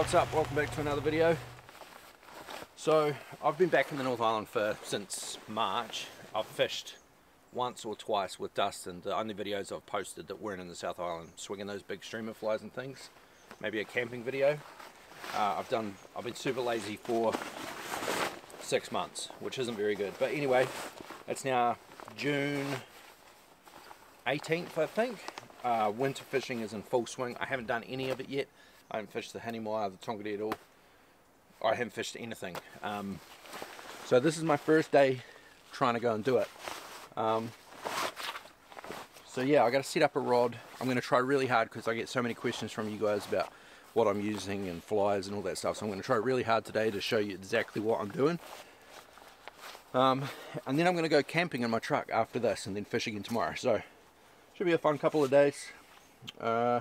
What's up? Welcome back to another video. So, I've been back in the North Island for since March. I've fished once or twice with Dustin. The only videos I've posted that weren't in the South Island, swinging those big streamer flies and things. Maybe a camping video. Uh, I've done. I've been super lazy for six months, which isn't very good. But anyway, it's now June 18th, I think. Uh, winter fishing is in full swing. I haven't done any of it yet. I haven't fished the Hanimai, the Tongariro at all. I haven't fished anything. Um, so this is my first day trying to go and do it. Um, so yeah, I got to set up a rod. I'm going to try really hard because I get so many questions from you guys about what I'm using and flies and all that stuff. So I'm going to try really hard today to show you exactly what I'm doing. Um, and then I'm going to go camping in my truck after this and then fish again tomorrow. So should be a fun couple of days. Uh,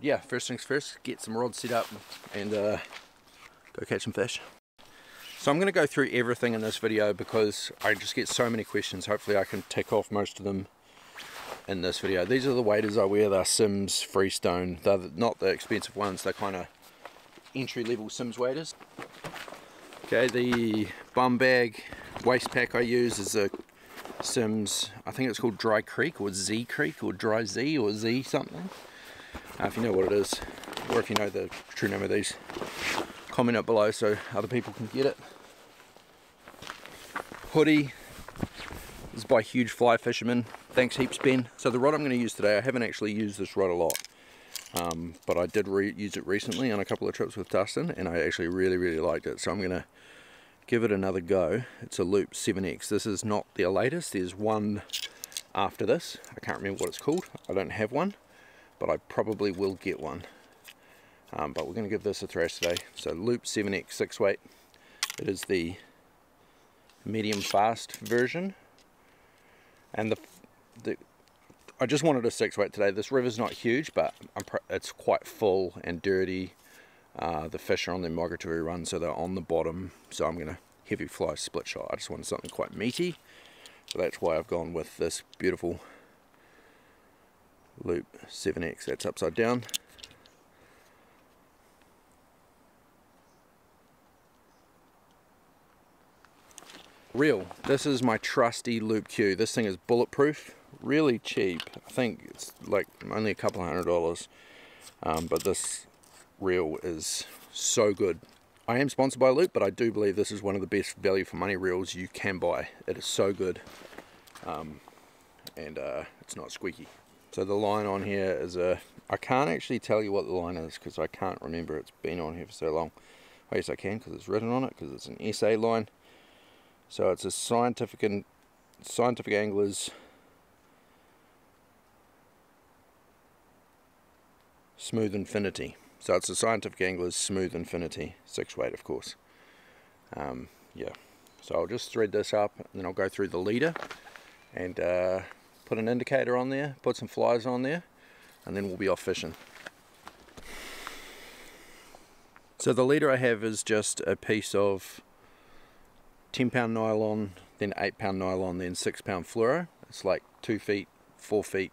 yeah, first things first, get some rods set up and uh, go catch some fish. So I'm going to go through everything in this video because I just get so many questions. Hopefully I can tick off most of them in this video. These are the waders I wear. They're Simms Freestone. They're not the expensive ones. They're kind of entry-level Simms waders. Okay, the bum bag waist pack I use is a Simms, I think it's called Dry Creek or Z Creek or Dry Z or Z something. Uh, if you know what it is, or if you know the true name of these, comment it below so other people can get it. Hoodie this is by Huge Fly Fisherman. Thanks heaps Ben. So the rod I'm going to use today, I haven't actually used this rod a lot. Um, but I did use it recently on a couple of trips with Dustin and I actually really really liked it. So I'm going to give it another go. It's a Loop 7X. This is not the latest. There's one after this. I can't remember what it's called. I don't have one but I probably will get one. Um, but we're going to give this a thrash today. So Loop 7X 6 weight. It is the medium fast version. And the, the I just wanted a 6 weight today. This river's not huge, but it's quite full and dirty. Uh, the fish are on their migratory run, so they're on the bottom. So I'm going to heavy fly split shot. I just wanted something quite meaty. So that's why I've gone with this beautiful loop 7x that's upside down. Reel this is my trusty loop Q this thing is bulletproof really cheap. I think it's like only a couple hundred dollars um, but this reel is so good. I am sponsored by Loop but I do believe this is one of the best value for money reels you can buy. It is so good um, and uh, it's not squeaky so the line on here is a, I can't actually tell you what the line is because I can't remember it's been on here for so long. I guess I can because it's written on it because it's an SA line. So it's a scientific and scientific anglers smooth infinity. So it's a scientific anglers smooth infinity, six weight of course. Um, yeah, so I'll just thread this up and then I'll go through the leader and uh, put an indicator on there, put some flies on there, and then we'll be off fishing. So the leader I have is just a piece of 10 pound nylon, then 8 pound nylon, then 6 pound fluoro. It's like 2 feet, 4 feet,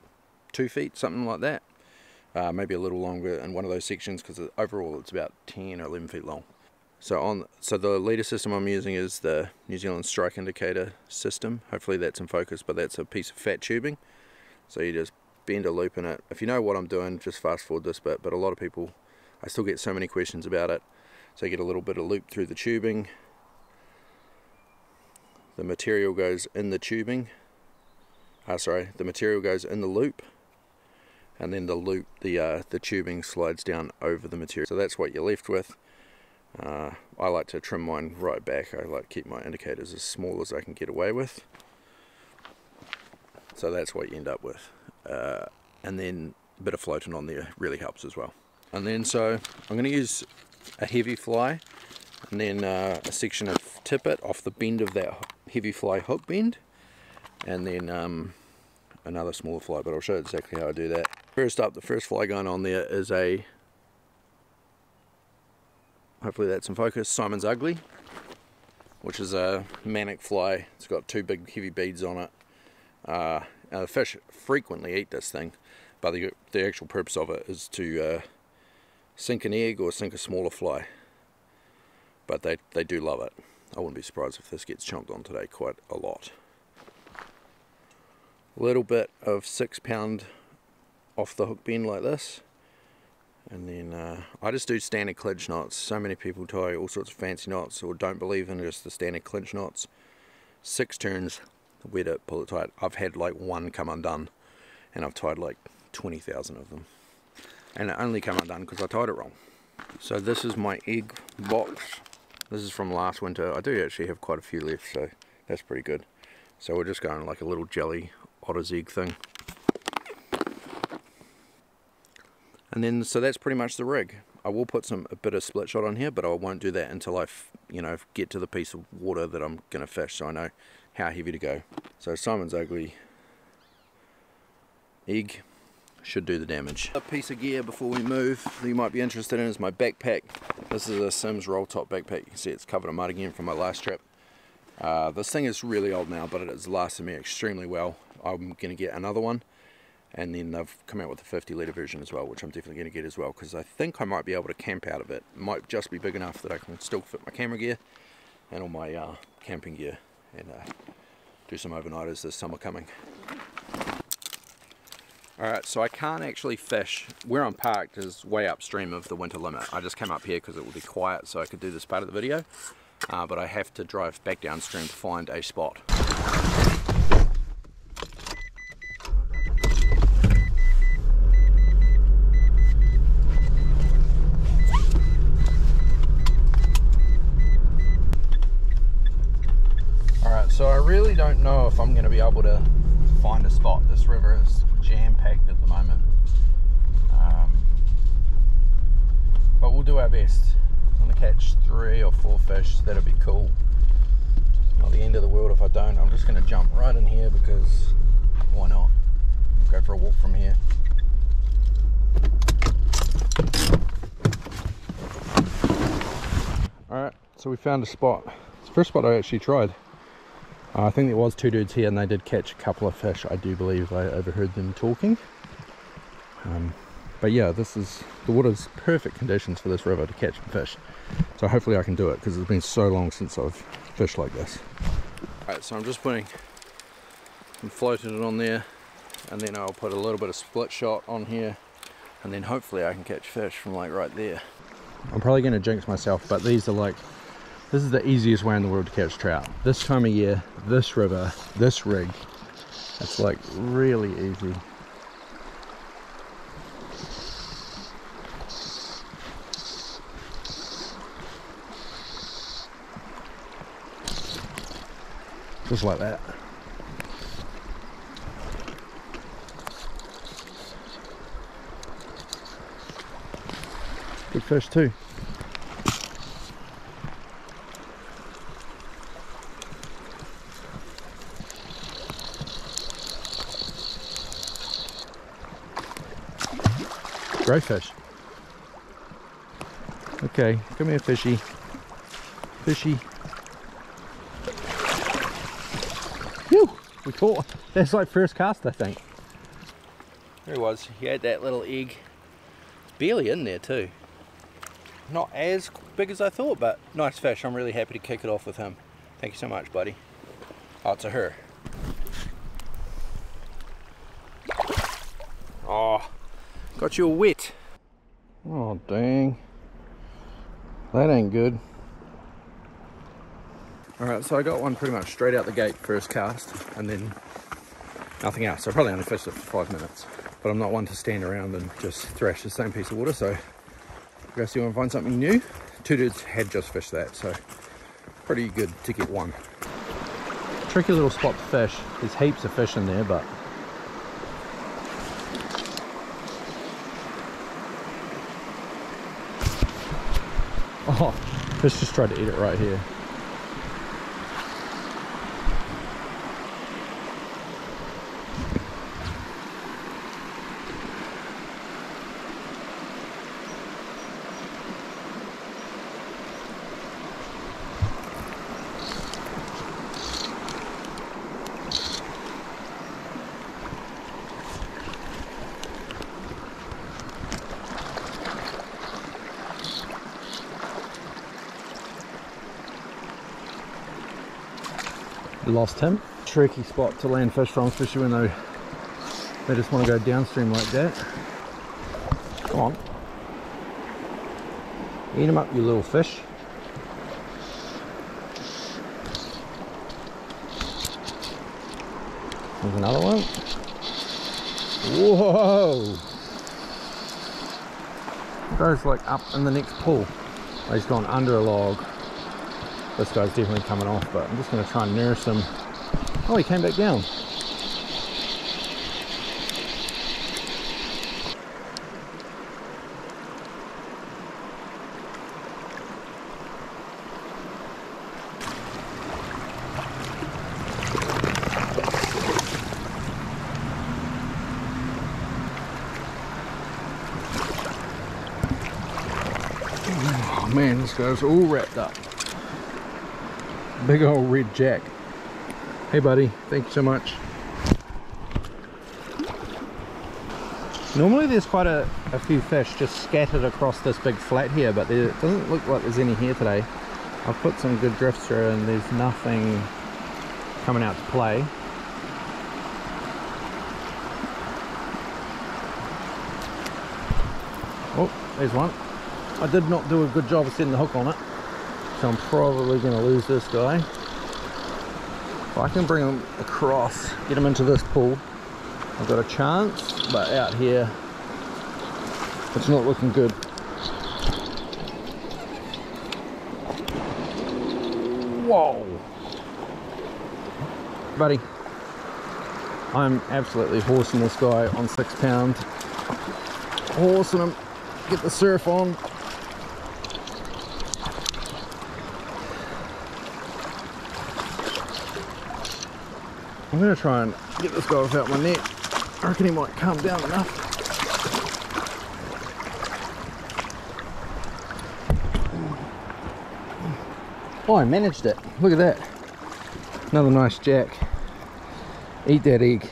2 feet, something like that. Uh, maybe a little longer in one of those sections because overall it's about 10 or 11 feet long. So on, so the leader system I'm using is the New Zealand Strike Indicator system. Hopefully that's in focus, but that's a piece of fat tubing. So you just bend a loop in it. If you know what I'm doing, just fast forward this bit, but a lot of people, I still get so many questions about it. So you get a little bit of loop through the tubing. The material goes in the tubing. Ah, sorry, the material goes in the loop and then the loop, the uh, the tubing slides down over the material. So that's what you're left with. Uh, I like to trim mine right back. I like to keep my indicators as small as I can get away with. So that's what you end up with. Uh, and then a bit of floatant on there really helps as well. And then so I'm going to use a heavy fly and then uh, a section of tippet off the bend of that heavy fly hook bend and then um, another smaller fly but I'll show you exactly how I do that. First up the first fly going on there is a hopefully that's in focus, Simon's Ugly, which is a manic fly. It's got two big heavy beads on it. Uh, the fish frequently eat this thing, but the, the actual purpose of it is to uh, sink an egg or sink a smaller fly. But they, they do love it. I wouldn't be surprised if this gets chomped on today quite a lot. A little bit of six pound off the hook bend like this. And then uh, I just do standard clinch knots. So many people tie all sorts of fancy knots or don't believe in just the standard clinch knots. Six turns, wet it, pull it tight. I've had like one come undone and I've tied like 20,000 of them. And it only come undone because I tied it wrong. So this is my egg box. This is from last winter. I do actually have quite a few left, so that's pretty good. So we're just going like a little jelly otter's egg thing. And then, so that's pretty much the rig. I will put some a bit of split shot on here, but I won't do that until I, you know, get to the piece of water that I'm going to fish, so I know how heavy to go. So Simon's Ugly egg should do the damage. A piece of gear before we move that you might be interested in is my backpack. This is a Simms roll top backpack. You can see it's covered in mud again from my last trip. Uh, this thing is really old now, but it has lasted me extremely well. I'm going to get another one and then they've come out with a 50 litre version as well which I'm definitely going to get as well because I think I might be able to camp out of it. it might just be big enough that I can still fit my camera gear and all my uh, camping gear and uh, do some overnighters this summer coming. Alright, so I can't actually fish. Where I'm parked is way upstream of the winter limit. I just came up here because it would be quiet so I could do this part of the video. Uh, but I have to drive back downstream to find a spot. So I really don't know if I'm going to be able to find a spot. This river is jam-packed at the moment. Um, but we'll do our best. I'm going to catch three or four fish. That'll be cool. Not the end of the world if I don't. I'm just going to jump right in here because why not? Go for a walk from here. Alright, so we found a spot. It's the first spot I actually tried. Uh, I think there was two dudes here and they did catch a couple of fish. I do believe I overheard them talking. Um, but yeah, this is the water's perfect conditions for this river to catch fish. So hopefully I can do it because it's been so long since I've fished like this. Alright, so I'm just putting some floating it on there and then I'll put a little bit of split shot on here and then hopefully I can catch fish from like right there. I'm probably going to jinx myself, but these are like this is the easiest way in the world to catch trout. This time of year, this river, this rig, it's like really easy. Just like that. Good fish too. Great fish. Okay, come here, fishy. Fishy. Phew! We caught. That's like first cast, I think. There he was. He had that little egg. It's barely in there too. Not as big as I thought, but nice fish. I'm really happy to kick it off with him. Thank you so much, buddy. Oh, a her. Oh, Got you wet. Oh, dang. That ain't good. Alright, so I got one pretty much straight out the gate first cast, and then nothing else. I probably only fished it for five minutes. But I'm not one to stand around and just thrash the same piece of water, so go see if I can find something new. Two dudes had just fished that, so pretty good to get one. Tricky little spot to fish. There's heaps of fish in there, but Fish just try to eat it right here. Lost him. Tricky spot to land fish from, especially when they, they just want to go downstream like that. Come on. Eat them up, you little fish. There's another one. Whoa! Goes like up in the next pool. He's gone under a log. This guy's definitely coming off, but I'm just going to try and nurse him. Oh, he came back down. Oh man, this guy's all wrapped up. Big old red jack. Hey buddy, thank you so much. Normally there's quite a, a few fish just scattered across this big flat here, but there, it doesn't look like there's any here today. I've put some good drifts through and there's nothing coming out to play. Oh, there's one. I did not do a good job of setting the hook on it. I'm probably going to lose this guy. If I can bring him across, get him into this pool, I've got a chance. But out here, it's not looking good. Whoa! Buddy, I'm absolutely horsing this guy on six pound. Horsing him, get the surf on, To try and get this guy without my net. I reckon he might calm down enough. Oh, I managed it. Look at that. Another nice jack. Eat that egg.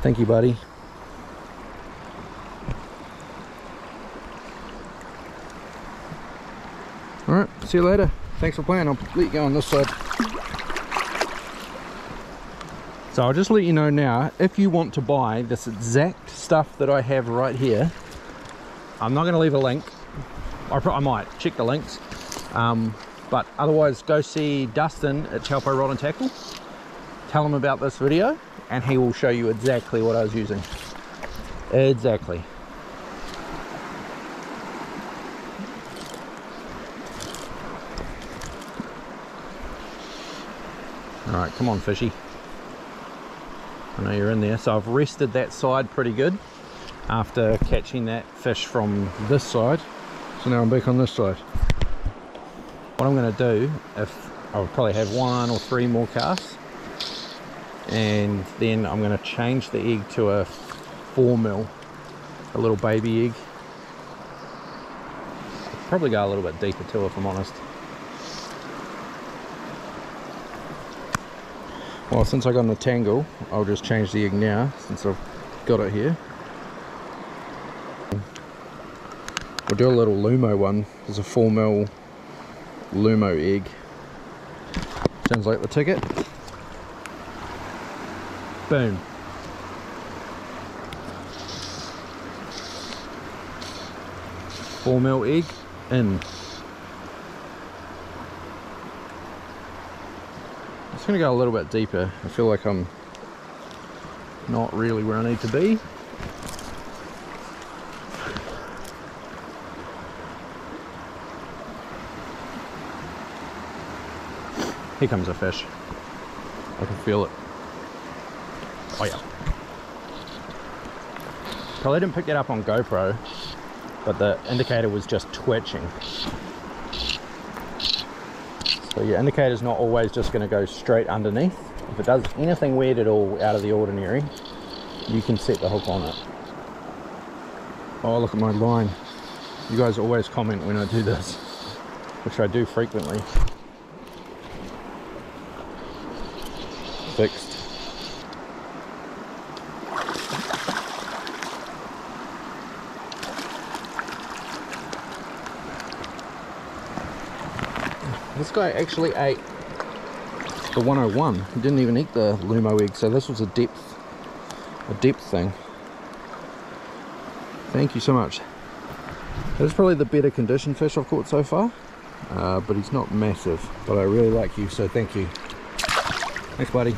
Thank you, buddy. Alright, see you later. Thanks for playing. I'll let you go on this side. So I'll just let you know now, if you want to buy this exact stuff that I have right here, I'm not going to leave a link. I, I might check the links. Um, but otherwise, go see Dustin at Taupo Rod and Tackle. Tell him about this video and he will show you exactly what I was using. Exactly. Alright, come on fishy. I know you're in there. So I've rested that side pretty good after catching that fish from this side. So now I'm back on this side. What I'm going to do, if I'll probably have one or three more casts, and then I'm going to change the egg to a four mil, a little baby egg. Probably go a little bit deeper too, if I'm honest. Well, since I got in the tangle, I'll just change the egg now, since I've got it here. We'll do a little Lumo one. There's a 4 mil Lumo egg. Sounds like the ticket. Boom. Four mil egg in. Going to go a little bit deeper. I feel like I'm not really where I need to be. Here comes a fish. I can feel it. Oh yeah. Probably didn't pick that up on GoPro, but the indicator was just twitching. So your indicator's not always just going to go straight underneath. If it does anything weird at all out of the ordinary, you can set the hook on it. Oh, look at my line. You guys always comment when I do this, which I do frequently. Fixed. Guy actually ate the 101. He didn't even eat the Lumo egg, so this was a depth, a depth thing. Thank you so much. That's probably the better condition fish I've caught so far, uh, but he's not massive. But I really like you, so thank you. Thanks, buddy.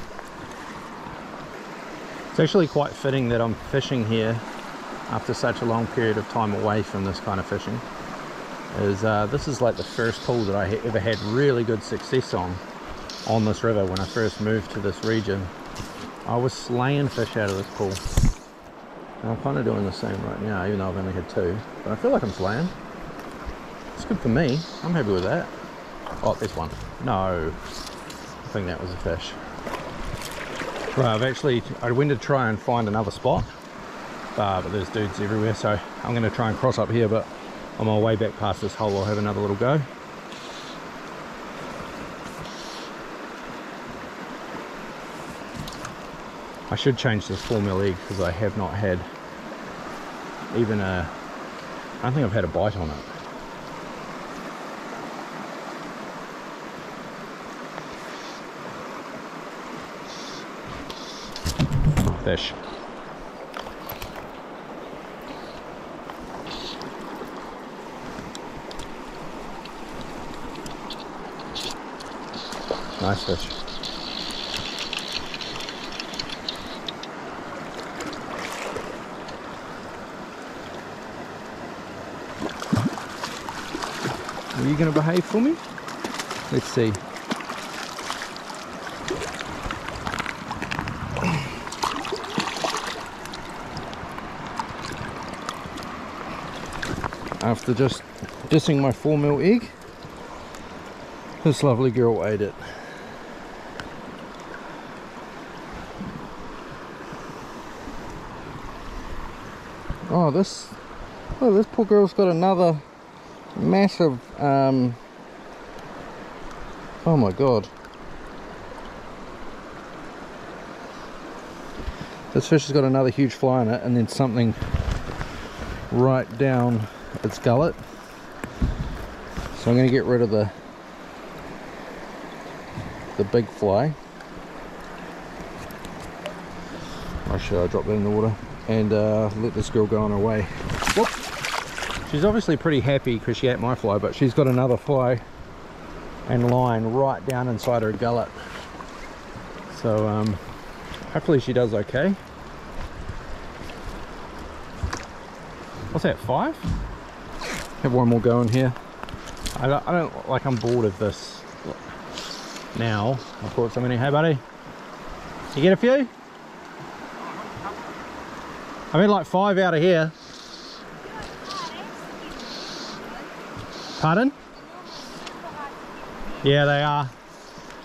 It's actually quite fitting that I'm fishing here after such a long period of time away from this kind of fishing. Is uh, this is like the first pool that I ever had really good success on on this river when I first moved to this region. I was slaying fish out of this pool. And I'm kind of doing the same right now, even though I've only had two. But I feel like I'm slaying. It's good for me. I'm happy with that. Oh, there's one. No. I think that was a fish. Right, I've actually, I went to try and find another spot. Uh, but there's dudes everywhere, so I'm going to try and cross up here, but on my way back past this hole, I'll have another little go. I should change this 4 mil egg because I have not had even a I don't think I've had a bite on it fish nice fish Are you going to behave for me? Let's see. After just dissing my 4 mil egg, this lovely girl ate it. Oh, this, oh, this poor girl's got another massive um, oh my god. This fish has got another huge fly in it and then something right down its gullet. So I'm going to get rid of the the big fly. Or should I drop that in the water and uh, let this girl go on her way Whoop. She's obviously pretty happy because she ate my fly, but she's got another fly and line right down inside her gullet. So um, hopefully she does okay. What's that, five? Have one more going here. I don't, I don't like, I'm bored of this now. I've caught so many. Hey buddy, you get a few? I mean like five out of here. Pardon? Yeah, they are.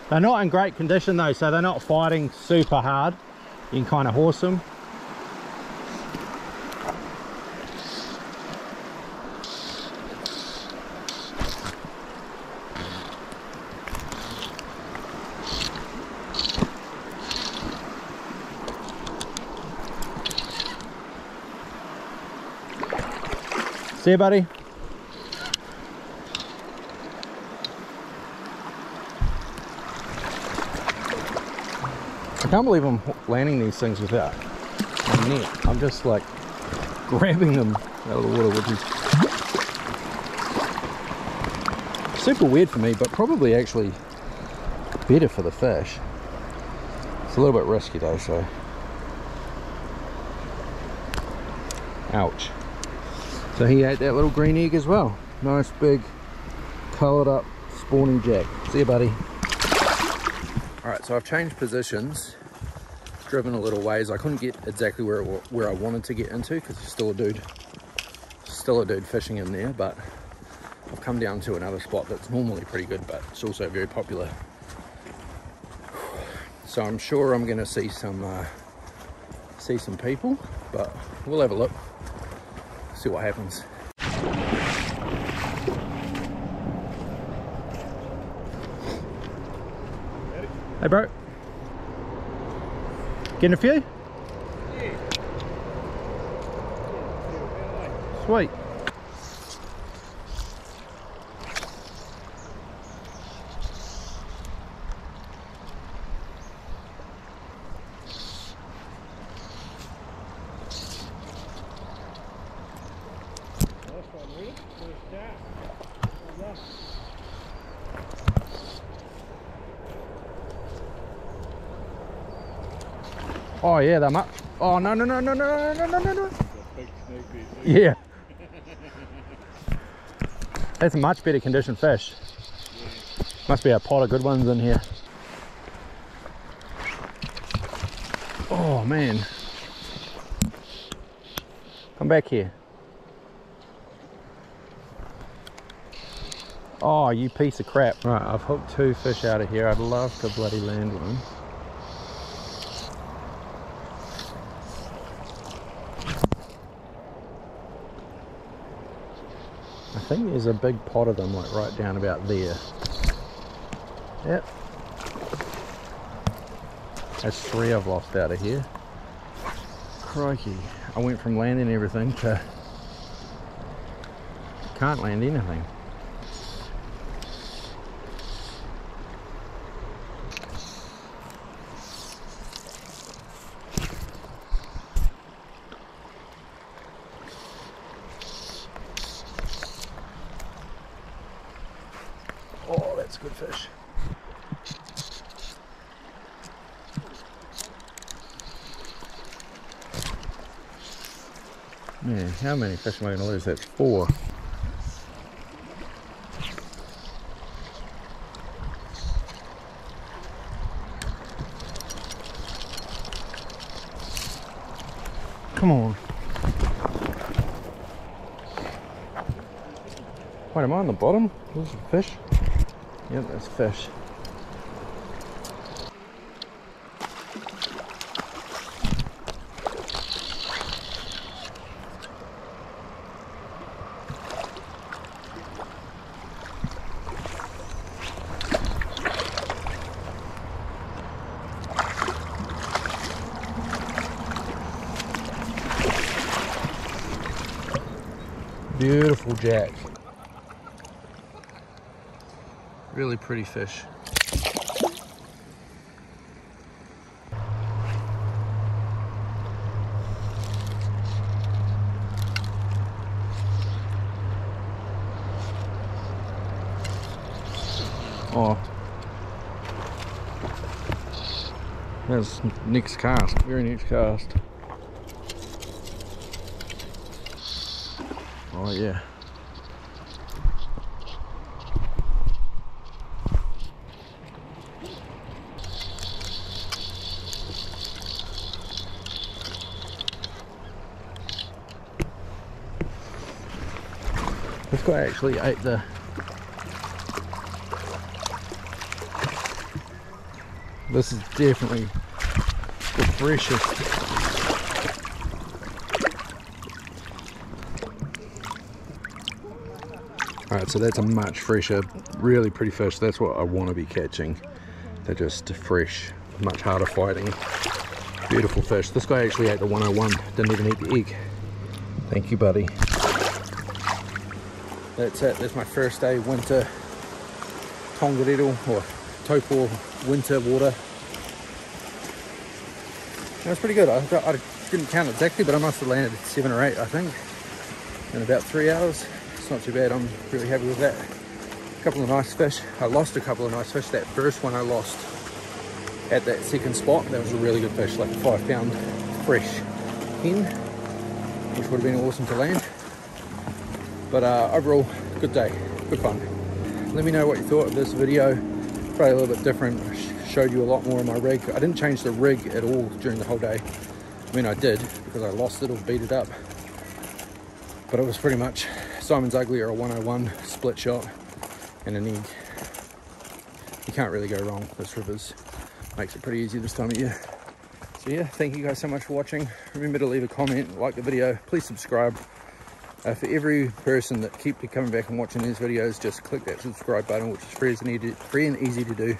They're not in great condition though, so they're not fighting super hard. You can kind of horse them. See you, buddy. I can't believe I'm landing these things without a net. I'm just like grabbing them out of the water, which is super weird for me, but probably actually better for the fish. It's a little bit risky though, so. Ouch. So he ate that little green egg as well. Nice big coloured up spawning jack. See you buddy. All right, so I've changed positions, driven a little ways. I couldn't get exactly where it, where I wanted to get into because there's still a dude, still a dude fishing in there. But I've come down to another spot that's normally pretty good, but it's also very popular. So I'm sure I'm to see some uh, see some people, but we'll have a look, see what happens. Hey, bro. Getting a few? Sweet. Oh yeah, they're much. Oh no no no no no no no no no. Yeah. That's a much better condition fish. Must be a pot of good ones in here. Oh man. Come back here. Oh, you piece of crap. Right, I've hooked two fish out of here. I'd love to bloody land one. Think there's a big pot of them like right down about there. Yep. That's three I've lost out of here. Crikey. I went from landing everything to can't land anything. Oh, that's good fish. Man, how many fish am I going to lose? That's four. Come on. Wait, am I on the bottom? There's a fish. Yep, that's fish. Beautiful jack. Really pretty fish. Oh. That's next cast, very next cast. Oh yeah. This actually ate the This is definitely the freshest Alright, so that's a much fresher, really pretty fish. That's what I want to be catching. They're just fresh, much harder fighting. Beautiful fish. This guy actually ate the 101, didn't even eat the egg. Thank you, buddy. That's it. That's my first day winter Tongariro or Taupo winter water. That was pretty good. I, I didn't count exactly, but I must have landed seven or eight, I think, in about three hours it's not too bad. I'm really happy with that. A couple of nice fish. I lost a couple of nice fish. That first one I lost at that second spot, that was a really good fish, like a five pound fresh hen, which would have been awesome to land. But uh, overall, good day, good fun. Let me know what you thought of this video. Probably a little bit different. I Showed you a lot more of my rig. I didn't change the rig at all during the whole day. I mean, I did because I lost it or beat it up. But it was pretty much Simon's Uglier, or a 101 split shot and an egg. You can't really go wrong. This river's makes it pretty easy this time of year. So yeah, thank you guys so much for watching. Remember to leave a comment, like the video, please subscribe. Uh, for every person that keep coming back and watching these videos, just click that subscribe button, which is free, and free and easy to do.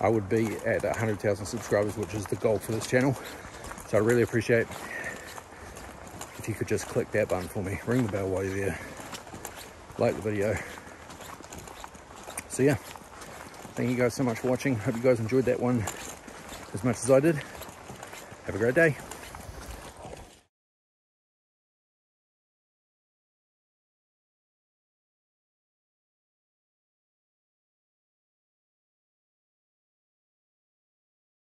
I would be at 100,000 subscribers, which is the goal for this channel. So I really appreciate if you could just click that button for me. Ring the bell while you're there like the video. So yeah, thank you guys so much for watching. Hope you guys enjoyed that one as much as I did. Have a great day.